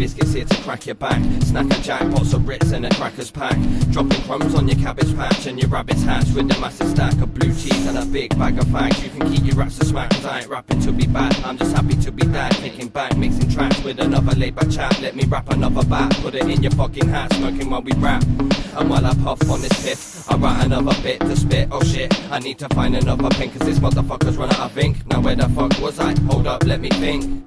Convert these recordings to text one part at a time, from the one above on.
biscuits here to crack your back. Snack a jackpots of Ritz and a crackers pack. Dropping crumbs on your cabbage patch and your rabbit's hatch with a massive stack of blue cheese and a big bag of fags. You can keep your raps to smack, cause I ain't rapping to be bad. I'm just happy to be dad, kicking back, mixing tracks with another laid back chat. Let me rap another bat, put it in your fucking hat, smoking while we rap. And while I puff on this piff, I write another bit to spit. Oh shit, I need to find another pen, cause this motherfucker's run out of ink. Now where the fuck was I? Hold up, let me think.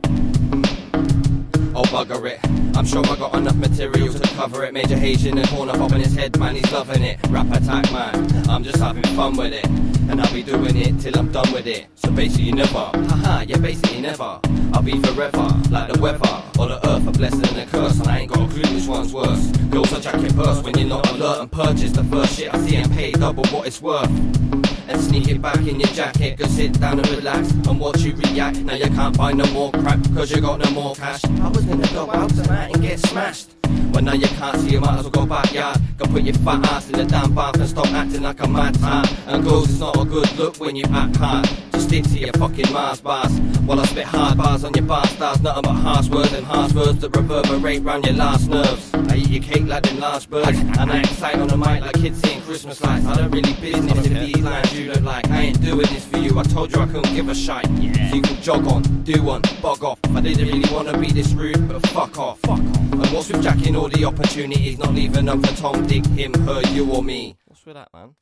Bugger it. I'm sure I got enough material to cover it. Major Haitian and corner popping his head, man, he's loving it. Rap attack, man. I'm just having fun with it. And I'll be doing it till I'm done with it. So basically never, haha, yeah basically never. I'll be forever, like the weather or the earth, a blessing and a curse. And I ain't got a clue which one's worse. Girls are jacket purse when you're not alert and purchase the first shit I see and pay double what it's worth and sneak it back in your jacket. Go sit down and relax and watch you react. Now you can't buy no more crap cause you got no more cash. I was gonna go out tonight and get smashed. But now you can't see you might as well go backyard. Go put your fat ass in the damn bath and stop acting like a mad tart. And girls, it's not a good look when you act hard. Just stick to your fucking Mars bars. While I spit hard bars on your bar stars. Nothing but harsh words and harsh words that reverberate round your last nerves. I eat your cake like them last birds. And I excite on the mic like kids seeing Christmas lights. I don't really business I told you I couldn't give a shite. So you can jog on, do one, bog off. I didn't really wanna be this rude, but fuck off. Fuck off. And what's with jacking all the opportunities? Not leaving them for Tom, Dick, him, her, you or me. What's with that, man?